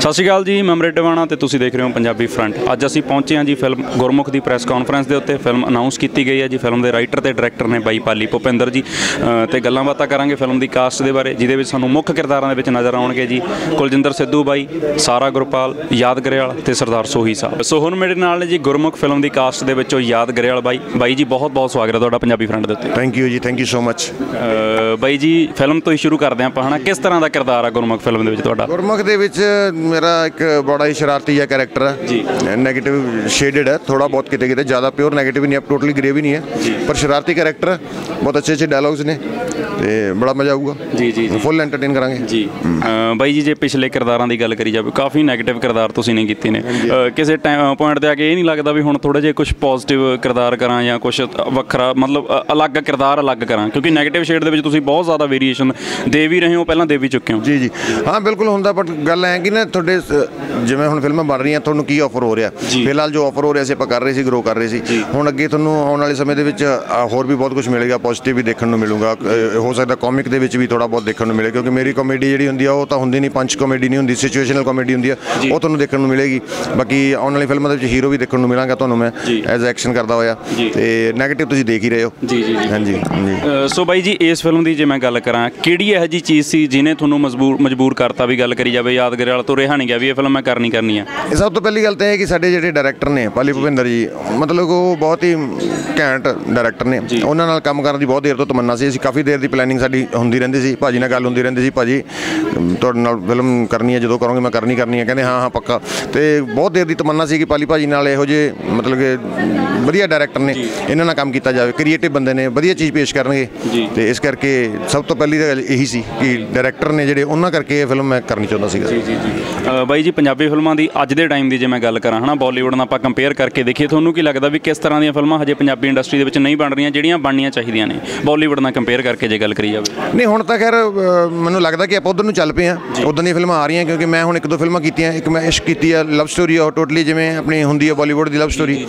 ਸਤਿ ਸ਼੍ਰੀ ਅਕਾਲ ਜੀ ਮੈਂ ਅਮਰਿਤ ਡਵਾਣਾ ਤੇ ਤੁਸੀਂ ਦੇਖ ਰਹੇ ਹੋ ਪੰਜਾਬੀ ਫਰੰਟ। ਅੱਜ ਅਸੀਂ ਪਹੁੰਚੇ ਹਾਂ ਜੀ ਫਿਲਮ ਗੁਰਮੁਖ ਦੀ ਪ੍ਰੈਸ ਕਾਨਫਰੰਸ ਦੇ ਉੱਤੇ। ਫਿਲਮ ਅਨਾਉਂਸ ਕੀਤੀ ਗਈ ਹੈ ਜੀ ਫਿਲਮ ਦੇ ਰਾਈਟਰ ਤੇ ਡਾਇਰੈਕਟਰ ਨੇ ਬਾਈ ਪਾਲੀ ਭੁਪਿੰਦਰ ਜੀ। ਤੇ ਗੱਲਾਂ ਬਾਤਾਂ ਕਰਾਂਗੇ ਫਿਲਮ ਦੀ ਕਾਸਟ ਦੇ ਬਾਰੇ ਜਿਹਦੇ ਵਿੱਚ ਸਾਨੂੰ ਮੁੱਖ ਕਿਰਦਾਰਾਂ ਦੇ ਵਿੱਚ ਨਜ਼ਰ ਆਉਣਗੇ ਜੀ। ਕੁਲਜਿੰਦਰ ਸਿੱਧੂ ਬਾਈ ਸਾਰਾ ਗੁਰਪਾਲ ਯਾਦ ਗਰੇਵਾਲ ਤੇ ਸਰਦਾਰ ਸੋਹੀ ਸਾਹਿਬ। ਸੋ ਹੁਣ ਮੇਰੇ ਨਾਲ ਨੇ ਜੀ ਗੁਰਮੁਖ ਫਿਲਮ ਦੀ ਕਾਸਟ ਦੇ ਵਿੱਚੋਂ ਯਾਦ ਗਰੇਵਾਲ ਬਾਈ। ਬਾਈ ਜੀ ਬਹੁਤ ਬਹੁਤ ਸਵਾਗਤ ਹੈ ਤੁਹਾਡਾ ਪੰਜਾਬੀ ਫਰੰਟ ਦੇ ਉੱਤੇ। ਥੈਂਕ ਯੂ ਜੀ thank you so much bye ਜੀ ਫਿਲਮ ਤੋਂ ਹੀ ਸ਼ੁਰੂ ਕਰਦੇ ਆਪਾਂ ਹਨਾ? ਕਿਸ ਤਰ੍ਹਾਂ ਦਾ ਕਿਰਦਾਰ ਆ ਗੁਰਮੁਖ ਫਿਲਮ ਦੇ ਵਿੱਚ ਤੁਹਾਡਾ? ਗੁਰਮੁਖ ਦੇ ਵਿੱਚ ਮੇਰਾ ਇੱਕ ਬੜਾ ਹੀ ਸ਼ਰਾਰਤੀ ਜਿਹਾ ਕੈਰੈਕਟਰ ਹੈ ਜੀ। 네ਗੇਟਿਵ ਸ਼ੇਡਡ ਹੈ ਥੋੜਾ ਬਹੁਤ ਕਿਤੇ ਕਿਤੇ ਜ਼ਿਆਦਾ ਪਿਓਰ 네ਗੇਟਿਵ ਨਹੀਂ ਹੈ ਟੋਟਲੀ ਗ੍ਰੇ ਵੀ ਨਹੀਂ ਹੈ ਪਰ ਸ਼ਰਾਰਤੀ ਕੈਰੈਕਟਰ ਬਹੁਤ ਅੱਛੇ ਅੱਛੇ ਡਾਇਲੌਗਸ ਨੇ। ਤੇ ਬੜਾ ਮਜ਼ਾ ਆਊਗਾ। ਜੀ ਜੀ ਜੀ। ਫੁੱਲ ਐਂਟਰਟੇਨ ਕਰਾਂਗੇ। ਜੀ। ਬਾਈ ਜੀ ਜੇ ਪਿਛਲੇ ਕਿਰਦਾਰਾਂ ਦੀ ਗੱਲ ਕਰੀ ਜਾਵੇ ਕਾਫੀ 네ਗੇਟਿਵ ਕਿਰਦਾਰ ਤੁਸੀਂ ਨੇ ਕੀਤੇ ਨੇ। ਕਿਸੇ ਟਾਈਮ ਪੁਆਇੰਟ ਤੇ ਆ ਕੇ ਇਹ ਨਹੀਂ ਲੱਗਦਾ ਵੀ ਹੁਣ ਥੋੜੇ ਜਿਹਾ ਕੁਝ ਪੋਜ਼ਿਟਿਵ ਕਿਰਦਾਰ ਕਰਾਂ ਜਾਂ ਕੁਝ ਵੱਖਰਾ ਮਤਲਬ ਅਲੱਗ ਕਿਰਦਾਰ ਅਲੱਗ ਕਰਾਂ। ਕਿਉਂਕਿ 네ਗੇਟਿਵ ਸ਼ੇਡ ਦੇ ਵਿੱਚ ਤੁਸੀਂ ਬਹੁਤ ਜ਼ਿਆਦਾ ਵੇਰੀਏਸ਼ਨ ਦੇ ਵੀ ਰਹੇ ਹੋ ਪਹਿਲਾਂ ਦੇ ਵੀ ਚੁੱਕੇ ਹੋ। ਜੀ ਜੀ। ਹਾਂ ਬਿਲਕੁਲ ਹੁੰਦਾ ਬਟ ਗੱਲ ਐ ਕਿ ਨਾ ਤੁਹਾਡੇ ਜਿਵੇਂ ਹੁਣ ਫਿਲਮਾਂ ਬਣ ਰਹੀਆਂ ਤੁਹਾਨੂੰ ਕੀ ਆਫਰ ਹੋ ਰਿਹਾ। ਫਿਲਹਾਲ ਜੋ ਆਫਰ ਹੋ ਰਿਹਾ ਸੀ ਆਪਾਂ ਕਰ ਰਹੇ ਸੀ ਗਰੋ ਕਰ ਰਹੇ ਸੀ। ਹੁਣ ਅੱਗੇ ਤੁਹਾਨੂੰ ਆਉਣ ਵਾਲੇ ਸਮੇਂ ਦੇ ਵਿੱਚ ਹੋਰ ਵੀ ਬਹੁਤ ਕੁਝ ਮਿਲੇਗਾ ਪੋਜ਼ਿਟਿਵ ਵੀ ਦੇਖਣ ਨੂੰ ਮਿਲੂਗਾ ਹੋ ਸਕਦਾ ਕਾਮਿਕ ਦੇ ਵਿੱਚ ਵੀ ਥੋੜਾ ਬਹੁਤ ਦੇਖਣ ਨੂੰ ਮਿਲੇ ਕਿਉਂਕਿ ਮੇਰੀ ਕਾਮੇਡੀ ਜਿਹੜੀ ਹੁੰਦੀ ਆ ਉਹ ਤਾਂ ਹੁੰਦੀ ਨਹੀਂ ਪੰਚ ਕਾਮੇਡੀ ਨਹੀਂ ਹੁੰਦੀ ਸਿਚੁਏਸ਼ਨਲ ਕਾਮੇਡੀ ਹੁੰਦੀ ਆ ਉਹ ਤੁਹਾਨੂੰ ਦੇਖਣ ਨੂੰ ਮਿਲੇਗੀ। ਬਾਕੀ ਆਉਣ ਵਾਲੀ ਫਿਲਮਾਂ ਦੇ ਵਿੱਚ ਹੀਰੋ ਵੀ ਦੇਖਣ ਨੂੰ ਮਿਲਾਂਗਾ ਤੁਹਾਨੂੰ ਮੈਂ। ਐਜ਼ ਐਕਸ਼ਨ ਕਰਦਾ ਹੋਇਆ। ਤੇ 네ਗੇਟਿਵ ਤੁਸੀਂ ਦੇਖ ਹੀ ਰਹੇ ਹੋ। ਜੀ ਜੀ ਜੀ। ਹਾਂਜੀ ਸੋ ਬਾਈ ਜੀ ਇਸ ਫਿਲਮ ਦੀ ਜੇ ਮੈਂ ਗੱਲ ਕਰਾਂ ਕਿਹੜੀ ਇਹੋ ਜੀ ਚੀਜ਼ ਸੀ ਜਿਹਨੇ ਤੁਹਾਨੂੰ ਮਜਬੂਰ ਮਜਬੂਰ ਕਰਤਾ ਵੀ ਗੱਲ ਕਰੀ ਜਾਵੇ ਯਾਦਗਾਰ ਵਾਲਾ ਤੋਂ ਰਿਹਾ ਨਹੀਂ ਗਿਆ ਵੀ ਇਹ ਫਿਲਮ ਮੈਂ ਕਰਨੀ ਕਰਨੀ ਆ? ਇਹ ਸਭ ਤੋਂ ਪਹਿਲੀ ਗੱਲ ਤਾਂ ਇਹ ਹੈ ਕਿ ਸਾਡੇ ਜਿਹੜੇ ਡਾਇਰੈਕਟਰ ਨੇ ਪਾਲੀ ਭੁਪਿੰਦਰ ਜੀ ਮਤਲਬ ਉਹ ਬਹੁਤ ਹੀ ਘੈਂਟ ਡਾਇਰੈਕਟਰ ਨੇ। ਉਹਨਾਂ ਨਾਲ ਕੰਮ ਕਰਨ ਦੀ ਬਹੁਤ ਦੇਰ ਤੋਂ ਤਮੰਨਾ ਸੀ ਅਸੀਂ ਕਾਫੀ ਦੇਰ ਦੀ ਪਲੈਨਿੰਗ ਸਾਡੀ ਹੁੰਦੀ ਰਹਿੰਦੀ ਸੀ ਭਾਜੀ ਨਾਲ ਗੱਲ ਹੁੰਦੀ ਰਹਿੰਦੀ ਸੀ ਭਾਜੀ ਤੁਹਾਡੇ ਨਾਲ ਫਿਲਮ ਕਰਨੀ ਹੈ ਜਦੋਂ ਕਰੋਗੇ ਮੈਂ ਕਰਨੀ ਕਰਨੀ ਹੈ ਕਹਿੰਦੇ ਹਾਂ ਹਾਂ ਪੱਕਾ। ਤੇ ਬਹੁਤ ਦੇਰ ਦੀ ਤਮੰਨਾ ਸੀ ਕਿ ਪਾਲੀ ਭਾਜੀ ਨਾਲ ਇਹੋ ਜਿਹੇ ਮਤਲਬ ਕਿ ਵਧੀਆ ਡਾਇਰੈਕਟਰ ਨੇ ਇਹਨਾਂ ਨਾਲ ਕੰਮ ਕੀਤਾ ਜਾਵੇ ਕ੍ਰੀਏਟਿਵ ਬੰਦੇ ਨੇ ਵਧੀਆ ਚੀਜ਼ ਪੇਸ਼ ਕਰਨਗੇ। ਜੀ। ਤੇ ਇਸ ਕਰਕੇ ਸਭ ਤੋਂ ਪਹਿਲੀ ਤਾਂ ਗੱਲ ਇਹੀ ਸੀ ਕਿ ਡਾਇਰੈਕਟਰ ਨੇ ਜਿਹੜੇ ਉਹਨਾਂ ਕਰਕੇ ਇਹ ਫਿਲਮ ਮੈਂ ਕਰਨੀ ਚਾਹੁੰਦਾ ਸੀਗਾ। ਜੀ ਜੀ ਬਾਈ ਜੀ ਪੰਜਾਬੀ ਫਿਲਮਾਂ ਦੀ ਅੱਜ ਦੇ ਟਾਈਮ ਦੀ ਜੇ ਮੈਂ ਗੱਲ ਕਰਾਂ ਹਨਾ ਬਾਲੀਵੁੱਡ ਨਾਲ ਆਪਾਂ ਕੰਪੇਅਰ ਕਰਕੇ ਦੇਖੀਏ ਤੁਹਾਨੂੰ ਕੀ ਲੱਗਦਾ ਵੀ ਕਿਸ ਤਰ੍ਹਾਂ ਦੀਆਂ ਫਿਲਮਾਂ ਹਜੇ ਪੰਜਾਬੀ ਇੰਡਸਟਰੀ ਦੇ ਵਿੱਚ ਨਹੀਂ ਬਣ ਰਹੀਆਂ ਜਿਹੜੀਆਂ ਬਣਨੀਆਂ ਚਾਹੀਦੀਆਂ ਨੇ? ਬਾਲੀਵੁੱਡ ਨਾਲ ਕੰਪੇਅਰ ਕਰਕੇ ਜੇ ਗੱਲ ਕਰੀ ਜਾਵੇ। ਨਹੀਂ ਹੁਣ ਤਾਂ ਖੈਰ ਅ, ਮੈਨੂੰ ਲੱਗਦਾ ਕਿ ਆਪਾਂ ਉਧਰ ਨੂੰ ਚੱਲ ਪਏ ਆ ਉਧਰ ਦੀਆਂ ਫਿਲਮਾਂ ਆ ਰਹੀਆਂ ਕਿਉਂਕਿ ਮੈਂ ਹੁਣ ਇੱਕ ਦੋ ਫਿਲਮਾਂ ਕੀਤੀਆਂ। ਇੱਕ ਮੈਂ ਇਸ਼ਕ ਕੀਤੀ ਆ ਲਵ ਸਟੋਰੀ ਆ ਟੋਟਲੀ ਜਿਵੇਂ ਆਪਣੀ ਹੁੰਦੀ ਆ ਬਾਲੀਵੁੱਡ ਦੀ ਲਵ ਸਟੋਰੀ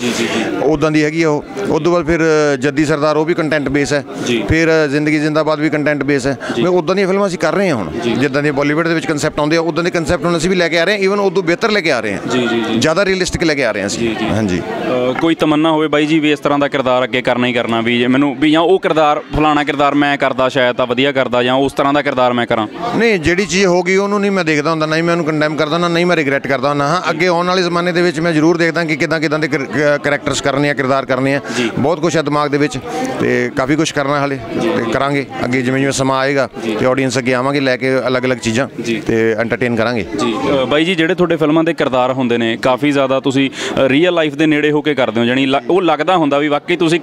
ਉਦਾਂ ਦੀ ਹੈਗੀ ਆ ਉਹ। ਉਸ ਤੋਂ ਬਾਅਦ ਫਿਰ ਅ, ਜੱਦੀ ਸਰਦਾਰ ਉਹ ਵੀ ਕੰਟੈਂਟ ਬੇਸ ਹੈ। ਫਿਰ ਅ, ਜ਼ਿੰਦਗੀ ਜ਼ਿੰਦਾਬਾਦ ਵੀ ਕੰਟੈਂਟ ਬੇਸ ਹੈ। ਮੈਂ ਉਦਾਂ ਦੀਆਂ ਫਿਲਮਾਂ ਅਸੀਂ ਕਰ ਰਹੇ ਹਾਂ ਹੁਣ। ਜਿੱਦਾਂ ਦੀ ਬਾਲੀਵੁੱਡ ਦੇ ਵਿੱਚ ਕਨਸੈਪਟ ਆਉਂਦੇ ਆ ਉਦਾਂ ਦੇ ਕਨਸੈਪਟ ਹੁਣ ਅਸੀਂ ਵੀ ਲੈ ਕੇ ਆ ਰਹੇ ਹਾਂ। ਈਵਨ ਉਦੋਂ ਬਿਹਤਰ ਲੈ ਕੇ ਆ ਰਹੇ ਹਾਂ। ਜੀ ਜੀ ਜੀ। ਜ਼ਿਆਦਾ ਰੀਅਲਿਸਟਿਕ ਲੈ ਕੇ ਆ ਰਹੇ ਹਾਂ ਅਸੀਂ। ਹਾਂਜੀ। ਅ, ਕੋਈ ਤਮੰਨਾ ਹੋਵੇ ਬਾਈ ਜੀ ਵੀ ਇਸ ਤਰ੍ਹਾਂ ਦਾ ਕਿਰਦਾਰ ਅੱਗੇ ਕਰਨਾ ਹੀ ਕਰਨਾ ਵੀ ਜੇ ਮੈਨੂੰ ਵੀ ਜਾਂ ਉਹ ਕਿਰਦਾਰ ਫਲਾਣਾ ਕਿਰਦਾਰ ਮੈਂ ਕਰਦਾ ਸ਼ਾਇਦ ਤਾਂ ਵਧੀਆ ਕਰਦਾ ਜਾਂ ਉਸ ਤਰ੍ਹਾਂ ਦਾ ਕਿਰਦਾਰ ਮੈਂ ਕਰਾਂ? ਨਹੀਂ ਜਿਹੜੀ ਚੀਜ਼ ਹੋ ਗਈ ਉਹਨੂੰ ਨਹੀਂ ਮੈਂ ਦੇਖਦਾ ਹੁੰਦਾ ਨਹੀਂ ਮੈਂ ਉਹਨੂੰ ਕੰਡੈਮ ਕਰਦਾ ਨਾ ਨਹੀਂ ਮੈਂ ਰਿਗਰੈਟ ਕਰਦਾ ਹੁੰਦਾ। ਹਾਂ ਅੱਗੇ ਆਉਣ ਵਾਲੇ ਜ਼ਮਾਨੇ ਦੇ ਵਿੱਚ ਮੈਂ ਜ਼ਰੂਰ ਦੇਖਦਾ ਕਿ ਕਿਦਾਂ ਕਿਦਾਂ ਦੇ ਕਰੈਕਟਰਸ ਕਰਨੇ ਆ ਕਿਰਦਾਰ ਕਰਨੇ ਆ। ਬਹੁਤ ਕੁਝ ਹੈ ਦਿਮਾਗ ਦੇ ਵਿੱਚ ਤੇ ਕਾਫੀ ਕੁਝ ਕਰਨਾ ਹਾਲੇ ਤੇ ਕਰਾਂਗੇ। ਅੱਗੇ ਜਿਵੇਂ ਜਿਵੇਂ ਸਮਾਂ ਆਏਗਾ ਤੇ ਆਡੀਅנס ਅੱਗੇ ਆਵਾਂਗੇ ਲੈ ਕੇ ਅਲੱਗ-ਅਲੱਗ ਚੀਜ਼ਾਂ। ਤੇ ਐਂਟਰਟੇਨ ਕਰਾਂਗੇ। ਜੀ ਬਾਈ ਜੀ ਜਿਹੜੇ ਤੁਹਾਡੇ ਫਿਲਮਾਂ ਦੇ ਕਿਰਦਾਰ ਹੁੰਦੇ ਨੇ ਕਾਫੀ ਜ਼ਿਆਦਾ ਤੁਸੀਂ ਰੀਅਲ ਲਾਈਫ ਦੇ ਨੇੜੇ ਹੋ ਕੇ ਕਰਦੇ ਹੋ ਲ- ਉਹ ਲੱਗਦਾ ਹੁੰਦਾ ਵੀ ਵਾਕਈ ਤੁਸੀਂ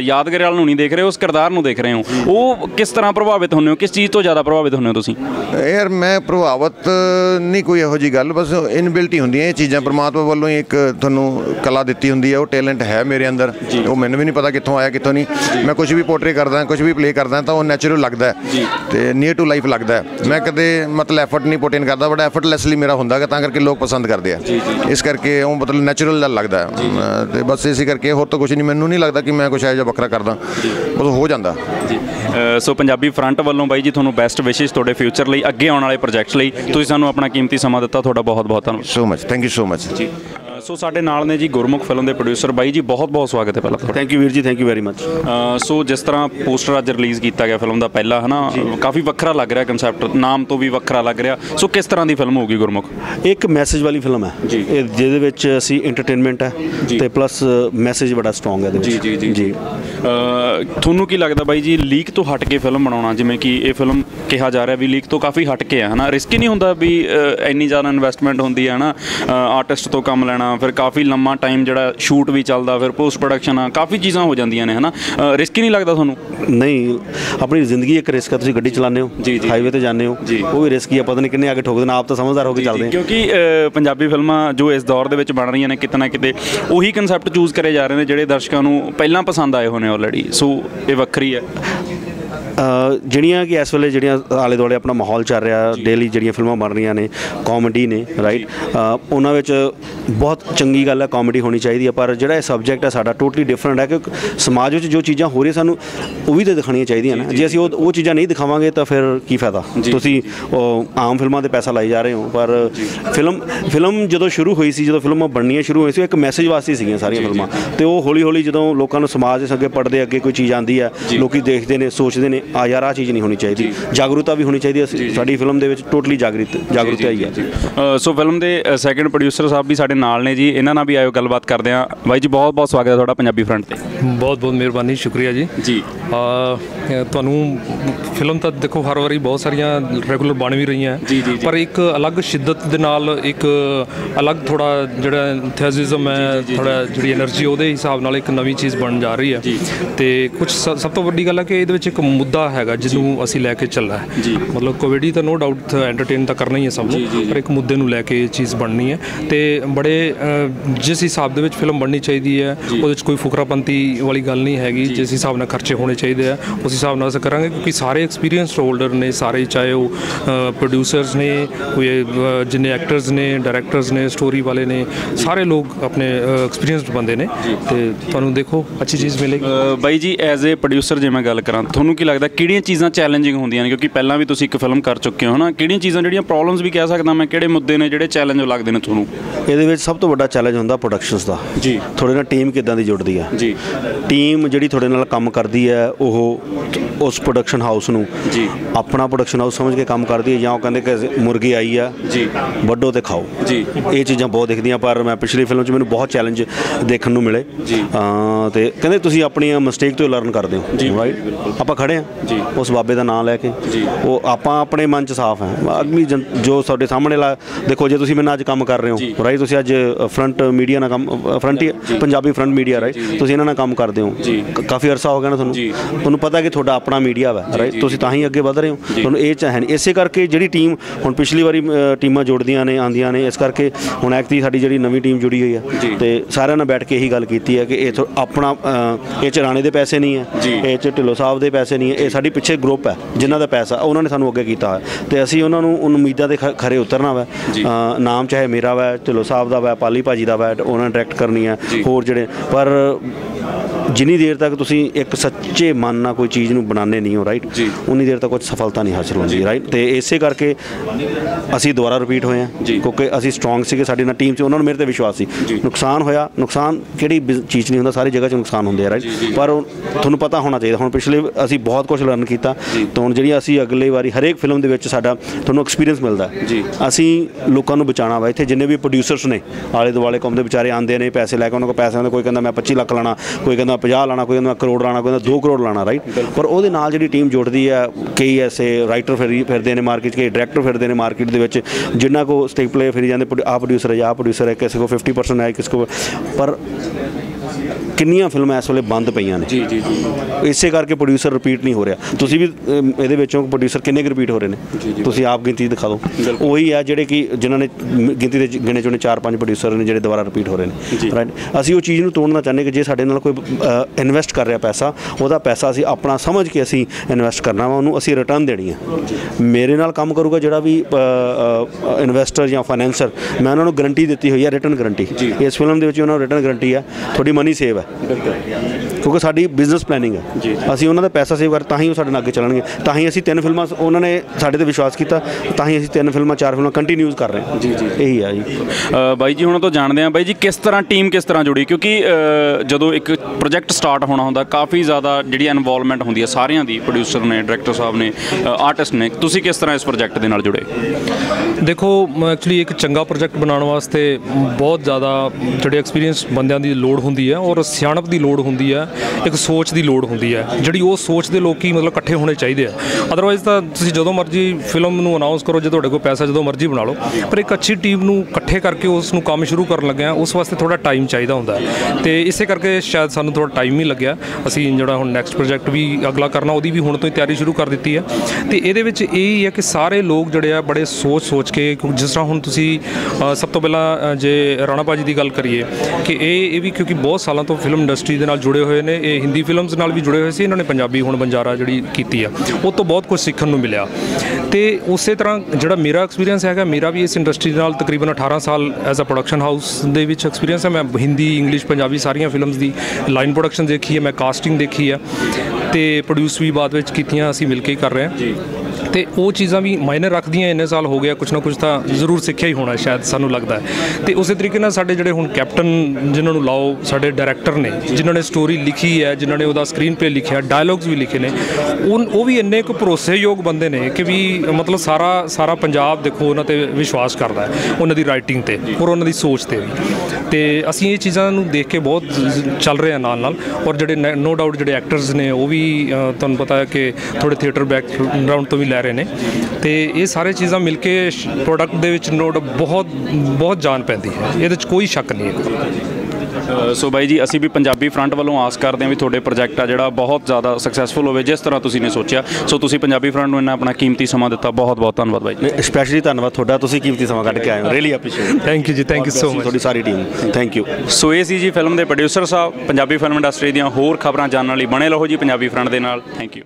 ਯਾਦਗਾਰ ਵਾਲ ਨੂੰ ਨਹੀਂ ਦੇਖ ਰਹੇ ਉਸ ਕਿਰਦਾਰ ਨੂੰ ਦੇਖ ਰਹੇ ਹੋ। ਉਹ ਕਿਸ ਤਰ੍ਹਾਂ ਪ੍ਰਭਾਵਿਤ ਹੁੰਦੇ ਹੋ? ਕਿਸ ਚੀਜ਼ ਤੋਂ ਜ਼ਿਆਦਾ ਪ੍ਰਭਾਵਿਤ ਹੁੰਦੇ ਹੋ ਤੁਸੀਂ? ਯਾਰ ਮੈਂ ਪ੍ਰਭਾਵਿਤ ਨਹੀਂ ਕੋਈ ਇਹੋ ਜੀ ਗੱਲ ਬਸ ਇਨਬਿਲਟੀ ਹੁੰਦੀ ਹੈ ਇਹ ਚੀਜ਼ਾਂ। ਪ੍ਰਮਾਤਮਾ ਵੱਲੋਂ ਹੀ ਇੱਕ ਤੁਹਾਨੂੰ ਕਲਾ ਦਿੱਤੀ ਹੁੰਦੀ ਹੈ ਉਹ ਟੈਲੈਂਟ ਹੈ ਮੇਰੇ ਅੰਦਰ। ਉਹ ਮੈਨੂੰ ਵੀ ਨਹੀਂ ਪਤਾ ਕਿੱਥੋਂ ਆਇਆ ਕਿੱਥੋਂ ਨਹੀਂ। ਮੈਂ ਕੁਝ ਵੀ ਪੋਰਟਰੇ ਕਰਦਾ ਕੁਝ ਵੀ ਪਲੇ ਕਰਦਾ ਤਾਂ ਉਹ ਨੈਚੁਰਲ ਲੱਗਦਾ ਤੇ ਨੀਅਰ ਟੂ ਲਾਈਫ ਲੱਗਦਾ ਮੈਂ ਕਦੇ ਮਤਲਬ ਐਫਰਟ ਨਹੀਂ ਪੁੱਟ ਇਨ ਕਰਦਾ ਬਟ ਐਫਰਟਲੈਸਲੀ ਮੇਰਾ ਹੁੰਦਾ ਤਾਂ ਕਰਕੇ ਲੋਕ ਪਸੰਦ ਕਰਦੇ ਆ। ਇਸ ਕਰਕੇ ਉਹ ਮਤਲਬ ਨੈਚੁਰਲ ਲੱਗਦਾ ਤੇ ਬਸ ਇਸੇ ਕਰਕੇ ਹੋਰ ਤਾਂ ਕੁਝ ਨਹੀਂ। ਮੈਨੂੰ ਨਹੀਂ ਲੱਗਦਾ ਕਿ ਮੈਂ ਕੁਝ ਜਿਹਾ ਵੱਖਰਾ ਕਰਦਾ। ਬਸ ਹੋ ਜਾਂਦਾ। ਜੀ। ਸੋ ਪੰਜਾਬੀ ਫਰੰਟ ਵੱਲੋਂ ਬਾਈ ਜੀ ਤੁਹਾਨੂੰ ਬੈਸਟ ਵਿਸ਼ੇਸ ਤੁਹਾਡੇ ਫਿਊਚਰ ਲਈ ਅੱਗੇ ਆਉਣ ਵਾਲੇ ਪ੍ਰੋਜੈਕਟਸ ਲਈ। ਤੁਸੀਂ ਸਾਨੂੰ ਆਪਣਾ ਕੀਮਤੀ ਸਮਾਂ ਦਿੱਤਾ ਤੁਹਾਡਾ ਬਹੁਤ ਬਹੁਤ ਧੰਨਵਾਦ। So much thank you so much ਜੀ। ਸੋ ਸਾਡੇ ਨਾਲ ਨੇ ਜੀ ਗੁਰਮੁਖ ਫਿਲਮ ਦੇ ਪ੍ਰੋਡਿਊਸਰ ਬਾਈ ਜੀ ਬਹੁਤ ਬਹੁਤ ਸਵਾਗਤ ਹੈ ਪਹਿਲਾਂ ਤੁਹਾਡਾ। ਥੈਂਕ ਯੂ ਵੀਰ ਜੀ thank you very much so ਜਿਸ ਤਰ੍ਹਾਂ ਪੋਸਟਰ ਅੱਜ ਰਿਲੀਜ਼ ਕੀਤਾ ਗਿਆ ਫਿਲਮ ਦਾ ਪਹਿਲਾ ਹਨਾ ਕਾਫੀ ਵੱਖਰਾ ਲੱਗ ਰਿਹਾ ਕਨਸੈਪਟ ਨਾਮ ਤੋਂ ਵੀ ਵੱਖਰਾ ਲੱਗ ਰਿਹਾ। ਸੋ ਕਿਸ ਤਰ੍ਹਾਂ ਦੀ ਫਿਲਮ ਹੋਊਗੀ ਗੁਰਮੁਖ? ਇੱਕ ਮੈਸੇਜ ਵਾਲੀ ਫਿਲਮ ਹੈ। ਜੀ। ਇਹ ਜਿਹਦੇ ਵਿੱਚ ਅਸੀਂ ਐਂਟਰਟੇਨਮੈਂਟ ਹੈ। ਤੇ ਪਲੱਸ ਮੈਸੇਜ ਬੜਾ ਸਟਰੋਂਗ ਹੈ ਇਹਦੇ ਵਿੱਚ। ਜੀ, ਜੀ, ਜੀ। ਤੁਹਾਨੂੰ ਕੀ ਲੱਗਦਾ ਬਾਈ ਜੀ ਲੀਕ ਤੋਂ ਹਟ ਕੇ ਫਿਲਮ ਬਣਾਉਣਾ ਜਿਵੇਂ ਕਿ ਇਹ ਫਿਲਮ ਕਿਹਾ ਜਾ ਰਿਹਾ ਵੀ ਲੀਕ ਤੋਂ ਕਾਫੀ ਹਟ ਕੇ ਆ ਹਨਾ? ਰਿਸਕੀ ਨਹੀਂ ਹੁੰਦਾ ਵੀ ਇੰਨੀ ਜ਼ਿਆਦਾ ਇਨਵੈਸਟਮੈਂਟ ਹੁੰਦੀ ਹੈ ਹਨਾ? ਆਰਟਿਸਟ ਤੋਂ ਕੰਮ ਲੈਣਾ ਫਿਰ ਕਾਫੀ ਲੰਮਾ ਟਾਈਮ ਜਿਹੜਾ ਸ਼ੂਟ ਵੀ ਚੱਲਦਾ ਫਿਰ ਪੋਸਟ ਪ੍ਰੋਡਕਸ਼ਨ ਆ ਕਾਫੀ ਚੀਜ਼ਾਂ ਹੋ ਜਾਂਦੀਆਂ ਨੇ ਹਨਾ ਰਿਸਕੀ ਨਹੀਂ ਲੱਗਦਾ ਤੁਹਾਨੂੰ ਨਹੀਂ ਆਪਣੀ ਜ਼ਿੰਦਗੀ ਇੱਕ ਰਿਸਕ ਹੈ ਤੁਸੀਂ ਗੱਡੀ ਚਲਾਉਂਦੇ ਹੋ। ਹਾਈਵੇ ਤੇ ਜਾਂਦੇ ਹੋ। ਉਹ ਵੀ ਰਿਸਕੀ ਆ ਪਤਾ ਨਹੀਂ ਕਿੰਨੇ ਅੱਗੇ ਠੋਕ ਦੇਣਾ ਆਪ ਤਾਂ ਸਮਝਦਾਰ ਹੋ ਕੇ ਚੱਲਦੇ ਆ ਕਿਉਂਕਿ ਪੰਜਾਬੀ ਫਿਲਮਾਂ ਜੋ ਇਸ ਦੌਰ ਦੇ ਵਿੱਚ ਬਣ ਰਹੀਆਂ ਨੇ ਕਿਤੇ ਨਾ ਕਿਤੇ ਉਹੀ ਕਨਸੈਪਟ ਚੂਜ਼ ਕਰੇ ਜਾ ਰਹੇ ਨੇ ਜਿਹੜੇ ਦਰਸ਼ਕਾਂ ਨੂੰ ਪਹਿਲਾਂ ਪਸੰਦ ਆਏ ਹੋਣੇ ਆਲਰੇਡੀ ਸੋ ਇਹ ਵੱਖਰੀ ਹੈ ਜਿਹੜੀਆਂ ਕਿ ਇਸ ਵੇਲੇ ਜਿਹੜੀਆਂ ਆਲੇ ਦੁਆਲੇ ਆਪਣਾ ਮਾਹੌਲ ਚੱਲ ਰਿਹਾ ਡੇਲੀ ਜਿਹੜੀਆਂ ਫਿਲਮਾਂ ਬਣ ਰਹੀਆਂ ਨੇ ਕਾਮੇਡੀ ਨੇ ਰਾਈਟ ਉਹਨਾਂ ਵਿੱਚ ਬਹੁਤ ਚੰਗੀ ਗੱਲ ਹੈ ਕਾਮੇਡੀ ਹੋਣੀ ਚਾਹੀਦੀ ਹੈ ਪਰ ਜਿਹੜਾ ਇਹ ਸਬਜੈਕਟ ਹੈ ਸਾਡਾ ਟੋਟਲੀ ਡਿਫਰੈਂਟ ਹੈ ਕਿ ਸਮਾਜ ਵਿੱਚ ਜੋ ਚੀਜ਼ਾਂ ਹੋ ਰਹੀਆਂ ਸਾਨੂੰ ਉਹ ਵੀ ਤਾਂ ਦਿਖਾਣੀਆਂ ਚਾਹੀਦੀਆਂ ਨੇ। ਜੇ ਅਸੀਂ ਉਹ ਉਹ ਚੀਜ਼ਾਂ ਨਹੀਂ ਦਿਖਾਵਾਂਗੇ ਤਾਂ ਫਿਰ ਕੀ ਫਾਇਦਾ? ਤੁਸੀਂ ਆਮ ਫਿਲਮਾਂ ਤੇ ਪੈਸਾ ਲਾਈ ਜਾ ਰਹੇ ਹੋ ਪਰ ਫਿਲਮ ਫਿਲਮ ਜਦੋਂ ਸ਼ੁਰੂ ਹੋਈ ਸੀ ਜਦੋਂ ਫਿਲਮਾਂ ਬਣਨੀਆਂ ਸ਼ੁਰੂ ਹੋਈ ਸੀ ਇੱਕ ਮੈਸੇਜ ਵਾਸਤੇ ਸੀਗੀਆਂ ਸਾਰੀਆਂ ਫਿਲਮਾਂ। ਤੇ ਉਹ ਹੌਲੀ ਹੌਲੀ ਜਦੋਂ ਲੋਕਾਂ ਨੂੰ ਸਮਾਜ ਦੇ ਅੱਗੇ ਪੜਦੇ ਅੱਗੇ ਕੋਈ ਚੀਜ਼ ਆਂਦੀ ਹੈ ਲੋਕੀ ਦੇਖਦੇ ਨੇ ਸੋਚਦੇ ਨੇ ਆ ਯਾਰ ਆ ਚੀਜ਼ ਨਹੀਂ ਹੋਣੀ ਚਾਹੀਦੀ। ਜਾਗਰੂਕਤਾ ਵੀ ਹੋਣੀ ਚਾਹੀਦੀ ਹੈ। ਸਾਡੀ ਫਿਲਮ ਦੇ ਵਿੱਚ ਟੋਟਲੀ ਜਾਗਰਿਤ ਜਾਗਰੂਕਤਾ ਹੀ। ਹੈ ਸੋ ਫਿਲਮ ਦੇ ਸੈਕੰਡ ਪ੍ਰੋਡਿਊਸਰ ਸਾਹਿਬ ਵੀ ਸਾਡੇ ਨਾਲ ਨੇ ਜੀ। ਇਹਨਾਂ ਨਾਲ ਵੀ ਆਇਓ ਗੱਲਬਾਤ ਕਰਦੇ ਆ ਬਾਈ ਜੀ ਬਹੁਤ ਬਹੁਤ ਸਵਾਗਤ ਹੈ ਤੁਹਾਡਾ ਪੰਜਾਬੀ ਫਰੰਟ ਤੇ। ਬਹੁਤ ਬਹੁਤ ਮਿਹਰਬਾਨੀ ਸ਼ੁਕਰੀਆ ਜੀ। ਜੀ। ਤੁਹਾਨੂੰ ਫਿਲਮ ਤਾਂ ਦੇਖੋ ਹਰ ਵਾਰੀ ਬਹੁਤ ਸਾਰੀਆਂ ਰੈਗੂਲਰ ਬਣ ਵੀ ਰਹੀਆਂ। ਪਰ ਇੱਕ ਅਲੱਗ ਸ਼ਿੱਦਤ ਦੇ ਨਾਲ ਇੱਕ ਅਲੱਗ ਥੋੜਾ ਜਿਹੜਾ ਐਂਥੂਸੀਜ਼ਮ ਹੈ ਥੋੜਾ ਜਿਹੜੀ એનર્ਜੀ ਉਹਦੇ ਹਿਸਾਬ ਨਾਲ ਇੱਕ ਨਵੀਂ ਚੀਜ਼ ਬਣ ਜਾ ਰਹੀ ਹੈ। ਤੇ ਕੁਝ ਸਭ ਤੋਂ ਵੱਡੀ ਗੱਲ ਹੈ ਕਿ ਇਹਦੇ ਵਿੱਚ ਇੱਕ ਮੁੱਦਾ ਹੈਗਾ ਜਿਹਨੂੰ ਅਸੀਂ ਲੈ ਕੇ ਚੱਲਣਾ ਹੈ। ਮਤਲਬ ਕੋਵਿਡੀ ਤਾਂ ਨੋ ਡਾਊਟ ਐਂਟਰਟੇਨ ਤਾਂ ਕਰਨਾ ਹੀ ਹੈ ਸਭ ਨੂੰ ਪਰ ਇੱਕ ਮੁੱਦੇ ਨੂੰ ਲੈ ਕੇ ਇਹ ਚੀਜ਼ ਬਣਨੀ ਹੈ ਤੇ ਬੜੇ ਜਿਸ ਹਿਸਾਬ ਦੇ ਵਿੱਚ ਫਿਲਮ ਬਣਨੀ ਚਾਹੀਦੀ ਹੈ ਉਹਦੇ ਵਿੱਚ ਕੋਈ ਫੁਕਰਾਪੰਤੀ ਵਾਲੀ ਗੱਲ ਨਹੀਂ ਹੈਗੀ ਜਿਸ ਹਿਸਾਬ ਨਾਲ ਖਰਚੇ ਹੋਣੇ ਚਾਹੀਦੇ ਆ ਉਸ ਹਿਸਾਬ ਨਾਲ ਅਸੀਂ ਕਰਾਂਗੇ ਕਿਉਂਕਿ ਸਾਰੇ ਐਕਸਪੀਰੀਅੰਸਡ ਹੋਲਡਰ ਨੇ ਸਾਰੇ ਚਾਹੇ ਉਹ ਪ੍ਰੋਡਿਊਸਰਸ ਨੇ ਕੋਈ ਜਿੰਨੇ ਐਕਟਰਸ ਨੇ ਡਾਇਰੈਕਟਰਸ ਨੇ ਸਟੋਰੀ ਵਾਲੇ ਨੇ ਸਾਰੇ ਲੋਕ ਆਪਣੇ ਐਕਸਪੀਰੀਅੰਸਡ ਬੰਦੇ ਨੇ ਤੇ ਤੁਹਾਨੂੰ ਦੇਖੋ ਅੱਛੀ ਚੀਜ਼ ਮਿਲੇਗੀ। ਬਾਈ ਜੀ ਐਜ਼ ਅ ਪ੍ਰੋਡਿਊਸਰ ਜੇ ਮੈਂ ਗੱਲ ਕਰਾਂ ਤੁਹਾਨੂੰ ਕੀ ਲੱਗਦਾ ਕਿਹੜੀਆਂ ਚੀਜ਼ਾਂ ਚੈਲੰਜਿੰਗ ਹੁੰਦੀਆਂ ਨੇ? ਕਿਉਂਕਿ ਪਹਿਲਾਂ ਵੀ ਤੁਸੀਂ ਇੱਕ ਫਿਲਮ ਕਰ ਚੁੱਕੇ ਹੋ ਨਾ ਕਿਹੜੀਆਂ ਚੀਜ਼ਾਂ ਜਿਹੜੀਆਂ ਪ੍ਰੋਬਲਮਸ ਵੀ ਕਹਿ ਸਕਦਾ ਮੈਂ ਕਿਹੜੇ ਮੁੱਦੇ ਨੇ ਜਿਹੜੇ ਚੈਲੰਜ ਲੱਗਦੇ ਨੇ ਤੁਹਾਨੂੰ? ਇਹਦੇ ਵਿੱਚ ਸਭ ਤੋਂ ਵੱਡਾ ਚੈਲੰਜ ਹੁੰਦਾ ਪ੍ਰੋਡਕਸ਼ਨਸ ਦਾ। ਜੀ। ਤੁਹਾਡੇ ਨਾਲ ਟੀਮ ਕਿੱਦਾਂ ਦੀ ਜੁੜਦੀ ਹੈ ਜੀ। ਟੀਮ ਜਿਹੜੀ ਤੁਹਾਡੇ ਨਾਲ ਕੰਮ ਕਰਦੀ ਹੈ ਉਹ ਉਸ ਪ੍ਰੋਡਕਸ਼ਨ ਹਾਊਸ ਨੂੰ ਜੀ। ਆਪਣਾ ਪ੍ਰੋਡਕਸ਼ਨ ਹਾਊਸ ਸਮਝ ਕੇ ਕੰਮ ਕਰਦੀ ਹੈ ਜਾਂ ਉਹ ਕਹਿੰਦੇ ਕਿ ਮੁਰਗੀ ਆਈ ਆ ਜੀ। ਵੱਡੋ ਤੇ ਖਾਓ। ਜੀ। ਇਹ ਚੀਜ਼ਾਂ ਬਹੁਤ ਦਿਖਦੀਆਂ ਪਰ ਮੈਂ ਪਿਛਲੀ ਫਿਲਮ 'ਚ ਮੈਨੂੰ ਬਹੁਤ ਚੈਲੰਜ ਦੇਖਣ ਨੂੰ ਮਿਲੇ। ਜੀ। ਤੇ ਕਹਿੰਦੇ ਤੁਸੀਂ ਆਪਣੀਆਂ ਮਿਸਟੇਕ ਤੋਂ ਲਰਨ ਕਰਦੇ ਹੋ ਰਾਈਟ ਆਪਾਂ ਖੜੇ ਜੀ। ਆ ਉਸ ਬਾਬੇ ਦਾ ਨਾਮ ਲੈ ਕੇ। ਉਹ ਆਪਾਂ ਆਪਣੇ ਮਨ 'ਚ ਸਾਫ਼ ਹੈ। ਜਨ- ਜੋ ਤੁਹਾਡੇ ਸਾਹਮਣੇ ਲਾ ਦੇਖੋ ਜੇ ਤੁਸੀਂ ਮੇਰੇ ਨਾਲ ਅੱਜ ਕੰਮ ਕਰ ਰਹੇ। ਹੋ ਰਾਈਟ ਤੁਸੀਂ ਅੱਜ ਫਰੰਟ ਮੀਡੀਆ ਨਾਲ ਕੰਮ front Punjabi front media right ਤੁਸੀਂ ਇਹਨਾਂ ਨਾਲ ਕੰਮ ਕਰਦੇ ਹੋ। ਕਾਫੀ ਅਰਸਾ ਹੋ ਗਿਆ ਨਾ ਤੁਹਾਨੂੰ। ਤੁਹਾਨੂੰ ਪਤਾ ਕਿ ਤੁਹਾਡਾ ਆਪਣਾ ਮੀਡੀਆ ਵਾ ਰਾਈਟ ਜੀ, ਤੁਸੀਂ ਤਾਂ ਹੀ ਅੱਗੇ ਵਧ ਰਹੇ ਹੋ। ਤੁਹਾਨੂੰ ਇਹ ਚਾਹੇ ਨਹੀਂ ਇਸੇ ਕਰਕੇ ਜਿਹੜੀ ਟੀਮ ਹੁਣ ਪਿਛਲੀ ਵਾਰੀ ਟੀਮਾਂ ਜੁੜਦੀਆਂ ਨੇ ਆਂਦੀਆਂ ਨੇ ਇਸ ਕਰਕੇ ਹੁਣ ਐਕਤੀ ਸਾਡੀ ਜਿਹੜੀ ਨਵੀਂ ਟੀਮ ਜੁੜੀ ਹੋਈ। ਹੈ ਤੇ ਸਾਰਿਆਂ ਨਾਲ ਬੈਠ ਕੇ ਇਹੀ ਗੱਲ ਕੀਤੀ ਹੈ ਕਿ ਇਹ ਆਪਣਾ ਇਹ ਚ ਰਾਣੇ ਦੇ ਪੈਸੇ ਨਹੀਂ। ਹੈ। ਇਹ ਚ ਢਿੱਲੋਂ ਸਾਹਿਬ ਦੇ ਪੈਸੇ ਨਹੀਂ ਹੈ। ਇਹ ਸਾਡੀ ਪਿੱਛੇ ਗਰੁੱਪ ਹੈ ਜਿਨ੍ਹਾਂ ਦਾ ਪੈਸਾ ਉਹਨਾਂ ਨੇ ਸਾਨੂੰ ਅੱਗੇ ਕੀਤਾ ਹੈ ਤੇ ਅਸੀਂ ਉਹਨਾਂ ਨੂੰ ਉਨ ਉਮੀਦਾਂ ਦੇ ਖਰੇ ਉਤਰਨਾ ਵਾ। ਨਾਮ ਚਾਹੇ ਮੇਰਾ ਵਾ ਢਿੱਲੋਂ ਸਾਹਿਬ ਦਾ ਵਾ ਪਾਲੀ ਭਾਜੀ ਦਾ ਵਾ ਉਹਨਾਂ ਨੇ ਡਾਇਰੈਕਟ ਕਰਨੀ ਹੈ। ਹੋਰ ਜਿਹੜੇ। ਪਰ ਜਿੰਨੀ ਦੇਰ ਤੱਕ ਤੁਸੀਂ ਇੱਕ ਸੱਚੇ ਮਨ ਨਾਲ ਕੋਈ ਚੀਜ਼ ਨੂੰ ਬਣਾਉਂਦੇ ਨਹੀਂ ਹੋ ਰਾਈਟ। ਉਨੀ ਦੇਰ ਤੱਕ ਕੁਝ ਸਫਲਤਾ ਨਹੀਂ ਹਾਸਲ ਹੁੰਦੀ ਰਾਈਟ ਤੇ ਇਸੇ ਕਰਕੇ ਅਸੀਂ ਦੁਬਾਰਾ ਰਿਪੀਟ ਹੋਏ ਹਾਂ ਜੀ। ਕਿਉਂਕਿ ਅਸੀਂ ਸਟਰੋਂਗ ਸੀਗੇ ਸਾਡੀ ਨਾਲ ਟੀਮ 'ਚ ਉਹਨਾਂ ਨੂੰ ਮੇਰੇ ਤੇ ਵਿਸ਼ਵਾਸ ਸੀ। ਨੁਕਸਾਨ ਹੋਇਆ ਨੁਕਸਾਨ ਕਿਹੜੀ ਚੀਜ਼ ਨਹੀਂ ਹੁੰਦਾ ਸਾਰੀ ਜਗ੍ਹਾ 'ਚ ਨੁਕਸਾਨ ਹੁੰਦੇ ਆ ਰਾਈਟ ਪਰ ਤੁਹਾਨੂੰ ਪਤਾ ਹੋਣਾ ਚਾਹੀਦਾ ਹੁਣ ਪਿਛਲੇ ਅਸੀਂ ਬਹੁਤ ਕੁਝ ਲਰਨ ਕੀਤਾ ਤਾਂ ਹੁਣ ਜਿਹੜੀ ਅਸੀਂ ਅਗਲੇ ਵਾਰੀ ਹਰੇਕ ਫਿਲਮ ਦੇ ਵਿੱਚ ਸਾਡਾ ਤੁਹਾਨੂੰ ਐਕਸਪੀਰੀਅੰਸ ਮਿਲਦਾ। ਅਸੀਂ ਲੋਕਾਂ ਨੂੰ ਬਚਾਉਣਾ ਵਾ ਇੱਥੇ ਜਿੰਨੇ ਵੀ ਪ੍ਰੋਡਿਊਸਰਸ ਨੇ ਆਲੇ ਦੁਆਲੇ ਕੰਮ ਦੇ ਵਿਚਾਰੇ ਆਂਦੇ ਨੇ ਪੈਸੇ ਲੈ ਕੇ ਉਹਨਾਂ ਕੋਲ ਪੈਸੇ ਆਉਂਦੇ ਕੋਈ ਕਹਿੰਦਾ ਮੈਂ 25 ਲੱਖ ਲਾਣਾ ਕੋਈ ਕਹਿੰਦਾ 50 ਲਾਣਾ ਕੋਈ ਕਹਿੰਦਾ ਕਰੋੜ ਲਾਣਾ ਕੋਈ ਕਹਿੰਦਾ 2 ਕਰੋੜ ਲਾਣਾ ਰਾਈਟ ਪਰ ਉਹਦੇ ਨਾਲ ਜਿਹੜੀ ਟੀਮ ਜੁੜਦੀ ਹੈ ਕਈ ਐਸੇ ਰਾਈਟਰ ਫਿਰ ਫਿਰਦੇ ਨੇ ਮਾਰਕੀਟ 'ਚ ਕਈ ਡਾਇਰੈਕਟਰ ਫਿਰਦੇ ਨੇ ਮਾਰਕੀਟ ਦੇ ਵਿੱਚ ਜਿਨ੍ਹਾਂ ਕੋ ਸਟੇਕ ਪਲੇ ਫਿਰੀ ਜਾਂਦੇ ਆ ਪ੍ਰੋਡਿਊਸਰ ਹੈ ਆ ਪ੍ਰੋਡਿਊਸਰ ਹੈ ਕਿਸੇ ਕੋ 50% ਹੈ ਕਿਸੇ ਕੋ ਪਰ ਕਿੰਨੀਆਂ ਫਿਲਮਾਂ ਇਸ ਵੇਲੇ ਬੰਦ ਪਈਆਂ ਨੇ? ਜੀ ਜੀ ਜੀ। ਇਸੇ ਕਰਕੇ ਪ੍ਰੋਡਿਊਸਰ ਰਿਪੀਟ ਨਹੀਂ ਹੋ ਰਿਹਾ। ਤੁਸੀਂ ਵੀ ਇਹਦੇ ਵਿੱਚੋਂ ਪ੍ਰੋਡਿਊਸਰ ਕਿੰਨੇ ਕੁ ਰਿਪੀਟ ਹੋ ਰਹੇ ਨੇ? ਤੁਸੀਂ ਆਪ ਗਿਣਤੀ ਦਿਖਾ ਦਿਓ। ਉਹੀ ਆ ਜਿਹੜੇ ਕਿ ਜਿਨ੍ਹਾਂ ਨੇ ਗਿਣਤੀ ਦੇ ਗਿਣੇ ਚੁਣੇ 4-5 ਪ੍ਰੋਡਿਊਸਰ ਨੇ ਜਿਹੜੇ ਦੁਬਾਰਾ ਰਿਪੀਟ ਹੋ ਰਹੇ ਨੇ। ਰਾਈਟ ਅਸੀਂ ਉਹ ਚੀਜ਼ ਨੂੰ ਤੋੜਨਾ ਚਾਹੁੰਦੇ ਕਿ ਜੇ ਸਾਡੇ ਨਾਲ ਕੋਈ ਇਨਵੈਸਟ ਕਰ ਰਿਹਾ ਪੈਸਾ ਉਹਦਾ ਪੈਸਾ ਅਸੀਂ ਆਪਣਾ ਸਮਝ ਕੇ ਅਸੀਂ ਇਨਵੈਸਟ ਕਰਨਾ ਵਾ ਉਹਨੂੰ ਅਸੀਂ ਰਿਟਰਨ ਦੇਣੀ ਹੈ ਮੇਰੇ ਨਾਲ ਕੰਮ ਕਰੂਗਾ ਜਿਹੜਾ ਵੀ ਇਨਵੈਸਟਰ ਜਾਂ ਫਾਈਨੈਂਸਰ ਮੈਂ ਉਹਨਾਂ ਨੂੰ ਗਾਰੰਟੀ ਦਿੱਤੀ ਹੋਈ ਹੈ ਰਿਟਰਨ ਗਾਰੰਟੀ ਇਸ ਫਿਲਮ ਦੇ ਵਿੱਚ ਉਹਨਾਂ ਨੂੰ ਰਿਟਰਨ ਗਾਰੰਟੀ ਹੈ ਤੁਹਾਡੀ ਮਨੀ ਸੇਵ ਹੈ ਕਿਉਂਕਿ ਸਾਡੀ ਬਿਜ਼ਨਸ ਪਲੈਨਿੰਗ ਹੈ। ਅਸੀਂ ਉਹਨਾਂ ਦਾ ਪੈਸਾ ਸੇਵ ਕਰ ਤਾਂ ਹੀ ਉਹ ਸਾਡੇ ਨਾਲ ਅੱਗੇ ਚੱਲਣਗੇ। ਤਾਂ ਹੀ ਅਸੀਂ ਤਿੰਨ ਫਿਲਮਾਂ ਉਹਨਾਂ ਨੇ ਸਾਡੇ ਤੇ ਵਿਸ਼ਵਾਸ ਕੀਤਾ ਤਾਂ ਹੀ ਅਸੀਂ ਤਿੰਨ ਫਿਲਮਾਂ ਚਾਰ ਫਿਲਮਾਂ ਕੰਟੀਨਿਊਸ ਕਰ ਰਹੇ ਹਾਂ। ਜੀ ਜੀ ਇਹੀ ਆ ਜੀ। ਬਾਈ ਜੀ ਹੁਣ ਤੋਂ ਜਾਣਦੇ ਆ ਬਾਈ ਜੀ ਕਿਸ ਤਰ੍ਹਾਂ ਟੀਮ ਕਿਸ ਤਰ੍ਹਾਂ ਜੁੜੀ? ਕਿਉਂਕਿ ਜਦੋਂ ਇੱਕ ਪ੍ਰੋਜੈਕਟ ਸਟਾਰਟ ਹੋਣਾ ਹੁੰਦਾ ਕਾਫੀ ਜ਼ਿਆਦਾ ਜਿਹੜੀ ਇਨਵੋਲਵਮੈਂਟ ਹੁੰਦੀ ਹੈ ਸਾਰਿਆਂ ਦੀ ਪ੍ਰੋਡਿਊਸਰ ਨੇ ਡਾਇਰੈਕਟਰ ਸਾਹਿਬ ਨੇ ਆਰਟਿਸਟ ਨੇ ਤੁਸੀਂ ਕਿਸ ਤਰ੍ਹਾਂ ਇਸ ਪ੍ਰੋਜੈਕਟ ਦੇ ਨਾਲ ਜੁੜੇ? ਦੇਖੋ ਐਕਚੁਅਲੀ ਇੱਕ ਚੰਗਾ ਪ੍ਰੋਜੈਕਟ ਬਣਾਉਣ ਵਾਸਤੇ ਬਹੁਤ ਜ਼ਿਆਦਾ ਜਿਹੜੇ ਐਕਸਪੀਰੀਅੰਸ ਬੰਦਿਆਂ ਦੀ ਲੋੜ ਹੁੰਦੀ ਹੈ ਔਰ ਸਿਆਣਪ ਦੀ ਲੋੜ ਹੁੰਦੀ ਹੈ, ਇੱਕ ਸੋਚ ਦੀ ਲੋੜ ਹੁੰਦੀ ਹੈ, ਜਿਹੜੀ ਉਹ ਸੋਚ ਦੇ ਲੋਕੀ ਮਤਲਬ ਇਕੱਠੇ ਹੋਣੇ ਚਾਹੀਦੇ ਆ। ਅਦਰਵਾਈਜ਼ ਤਾਂ ਤੁਸੀਂ ਜਦੋਂ ਮਰਜ਼ੀ ਫਿਲਮ ਨੂੰ ਅਨਾਉਂਸ ਕਰੋ, ਜੇ ਤੁਹਾਡੇ ਕੋਲ ਪੈਸਾ ਜਦੋਂ ਮਰਜ਼ੀ ਬਣਾ ਲਓ, ਪਰ ਇੱਕ ਅੱਛੀ ਟੀਮ ਨੂੰ ਇਕੱਠੇ ਕਰਕੇ ਉਸ ਨੂੰ ਕੰਮ ਸ਼ੁਰੂ ਕਰਨ ਲੱਗਿਆ, ਉਸ ਵਾਸਤੇ ਥੋੜਾ ਟਾਈਮ ਚਾਹੀਦਾ ਹੁੰਦਾ ਹੈ। ਤੇ ਇਸੇ ਕਰਕੇ ਸ਼ਾਇਦ ਸਾਨੂੰ ਥੋੜਾ ਟਾਈਮ ਨਹੀਂ ਲੱਗਿਆ। ਅਸੀਂ ਜਿਹੜਾ ਹੁਣ ਨੈਕਸਟ ਪ੍ਰੋਜੈਕਟ ਵੀ ਅਗਲਾ ਕਰਨਾ, ਉਹਦੀ ਵੀ ਹੁਣ ਤੋਂ ਹੀ ਤਿਆਰੀ ਸ਼ੁਰੂ ਕਰ ਦਿੱਤੀ ਹੈ। ਤੇ ਇਹਦੇ ਵਿੱਚ ਇਹ ਹੀ ਹੈ ਕਿ ਸਾਰੇ ਲੋਕ ਜਿਹੜੇ ਆ, ਬੜੇ ਸੋਚ ਸੋਚ ਕੇ ਕਿਉਂਕਿ ਜਿਸ ਤਰ੍ਹਾਂ ਹੁਣ ਤੁਸੀਂ ਸਭ ਤੋਂ ਪਹਿਲਾਂ ਜੇ ਰਾਣਾ ਬਾਜੀ ਦੀ ਗੱਲ ਕਰੀਏ, ਕਿ ਇਹ ਇਹ ਵੀ ਕਿਉਂਕਿ ਬਹੁਤ ਸਾਲਾਂ ਤੋਂ ਫਿਲਮ ਇੰਡਸਟਰੀ ਦੇ ਨਾਲ ਜੁੜੇ ਹੋਏ ਨੇ, ਇਹ ਹਿੰਦੀ ਫਿਲਮਸ ਨਾਲ ਵੀ ਜੁੜੇ ਹੋਏ ਸੀ, ਇਹਨਾਂ ਨੇ ਪੰਜਾਬੀ ਹੁਣ ਬੰਜਾਰਾ ਜਿਹੜੀ ਕੀਤੀ ਆ, ਉਹ ਤੋਂ ਬਹੁਤ ਕੁਝ ਸਿੱਖਣ ਨੂੰ ਮਿਲਿਆ। ਤੇ ਉਸੇ ਤਰ੍ਹਾਂ ਜਿਹੜਾ ਮੇਰਾ ਐਕਸਪੀਰੀਅੰਸ ਹੈਗਾ, ਮੇਰਾ ਵੀ ਇਸ ਇੰਡਸਟਰੀ ਨਾਲ ਤਕਰੀਬਨ 18 ਸਾਲ ਐਜ਼ ਅ ਪ੍ਰੋਡਕਸ਼ਨ ਹਾਊਸ ਦੇ ਵਿੱਚ ਐਕਸਪੀਰੀਅੰਸ ਹੈ। ਮੈਂ ਹਿੰਦੀ, ਇੰਗਲਿਸ਼, ਪੰਜਾਬੀ ਸਾਰੀਆਂ ਫਿਲਮਸ ਦੀ ਲਾਈਨ ਪ੍ਰੋਡਕਸ਼ਨ ਦੇਖੀ ਹੈ, ਮੈਂ ਕਾਸਟਿੰਗ ਦੇਖੀ ਹੈ, ਤੇ ਪ੍ਰੋਡਿਊਸ ਵੀ ਬਾਅਦ ਵਿੱਚ ਕੀਤੀਆਂ ਅਸੀਂ ਮਿਲ ਕੇ ਹੀ ਕਰ ਰਹੇ ਹਾਂ। ਤੇ ਉਹ ਚੀਜ਼ਾਂ ਵੀ ਮਾਇਨੇ ਰੱਖਦੀਆਂ ਇੰਨੇ ਸਾਲ ਹੋ ਗਿਆ ਕੁਛ ਨਾ ਕੁਛ ਤਾਂ ਜ਼ਰੂਰ ਸਿੱਖਿਆ ਹੀ ਹੋਣਾ ਸ਼ਾਇਦ ਸਾਨੂੰ ਲੱਗਦਾ ਹੈ। ਤੇ ਉਸੇ ਤਰੀਕੇ ਨਾਲ ਸਾਡੇ ਜਿਹੜੇ ਹੁਣ ਕੈਪਟਨ ਜਿਨ੍ਹਾਂ ਨੂੰ ਲਾਓ, ਸਾਡੇ ਡਾਇਰੈਕਟਰ ਨੇ, ਜਿਨ੍ਹਾਂ ਨੇ ਸਟੋਰੀ ਲਿਖੀ ਹੈ, ਜਿਨ੍ਹਾਂ ਨੇ ਉਹਦਾ ਸਕਰੀਨ ਪਲੇ ਲਿਖਿਆ ਡਾਇਲੌਗਸ ਵੀ ਲਿਖੇ ਨੇ, ਉਹ ਉਹ ਵੀ ਇੰਨੇ ਕੁ ਭਰੋਸੇਯੋਗ ਬੰਦੇ ਨੇ ਕਿ ਵੀ ਮਤਲਬ ਸਾਰਾ ਸਾਰਾ ਪੰਜਾਬ ਦੇਖੋ ਉਹਨਾਂ ਤੇ ਵਿਸ਼ਵਾਸ ਕਰਦਾ ਹੈ, ਉਹਨਾਂ ਦੀ ਰਾਈਟਿੰਗ ਤੇ ਔਰ ਉਹਨਾਂ ਦੀ ਸੋਚ ਤੇ ਵੀ। ਤੇ ਅਸੀਂ ਇਹ ਚੀਜ਼ਾਂ ਨੂੰ ਦੇਖ ਕੇ ਬਹੁਤ ਚੱਲ ਰਹੇ ਹਾਂ ਨਾਲ ਨਾਲ ਔਰ ਜਿਹੜੇ ਨੋ ਡਾਊਟ ਜਿਹੜੇ ਐਕਟਰਸ ਨੇ ਉਹ ਵੀ ਤੁਹਾਨੂੰ ਪਤਾ ਹੈ ਕਿ ਥੋੜੇ ਥੀਏਟਰ ਬੈਕਗ੍ਰਾਉਂਡ ਤੋਂ ਵੀ ਲੈ ਰਹੇ ਨੇ ਤੇ ਇਹ ਸਾਰੇ ਚੀਜ਼ਾਂ ਮਿਲ ਕੇ ਪ੍ਰੋਡਕਟ ਦੇ ਵਿੱਚ ਨੋਟ ਬਹੁਤ ਬਹੁਤ ਜਾਨ ਪੈਂਦੀ ਹੈ। ਇਹਦੇ 'ਚ ਕੋਈ ਸ਼ੱਕ ਨਹੀਂ ਹੈ। ਸੋ ਬਾਈ ਜੀ ਅਸੀਂ ਵੀ ਪੰਜਾਬੀ ਫਰੰਟ ਵੱਲੋਂ ਆਸ ਕਰਦੇ ਹਾਂ ਵੀ ਤੁਹਾਡੇ ਪ੍ਰੋਜੈਕਟ ਆ ਜਿਹੜਾ ਬਹੁਤ ਜ਼ਿਆਦਾ ਸਕਸੈਸਫੁਲ ਹੋਵੇ ਜਿਸ ਤਰ੍ਹਾਂ ਤੁਸੀਂ ਨੇ ਸੋਚਿਆ। ਸੋ ਤੁਸੀਂ ਪੰਜਾਬੀ ਫਰੰਟ ਨੂੰ ਇੰਨਾ ਆਪਣਾ ਕੀਮਤੀ ਸਮਾਂ ਦਿੱਤਾ। ਬਹੁਤ ਬਹੁਤ ਧੰਨਵਾਦ ਬਾਈ ਜੀ। ਸਪੈਸ਼ਲੀ ਧੰਨਵਾਦ ਤੁਹਾਡਾ। ਤੁਸੀਂ ਕੀਮਤੀ ਸਮਾਂ ਕੱਢ ਕੇ ਆਏ ਹੋ। ਰੀਲੀ ਐਪਰੀਸ਼ੀਏਟ ਥੈਂਕ ਯੂ ਜੀ ਥੈਂਕ ਯੂ ਸੋ ਮਚ ਤੁਹਾਡੀ ਸਾਰੀ ਟੀਮ ਥੈਂਕ ਯੂ ਸੋ ਇਹ ਸੀ ਜੀ ਫਿਲਮ ਦੇ ਪ੍ਰੋਡਿਊਸਰ ਸਾਹਿਬ। ਪੰਜਾਬੀ ਫਿਲਮ ਇੰਡਸਟਰੀ ਦੀਆਂ ਹੋਰ ਖਬਰਾਂ ਜਾਣਨ ਲਈ ਬਣੇ ਰਹੋ ਜੀ ਪੰਜਾਬੀ ਫਰੰਟ ਦੇ ਨਾਲ। Thank you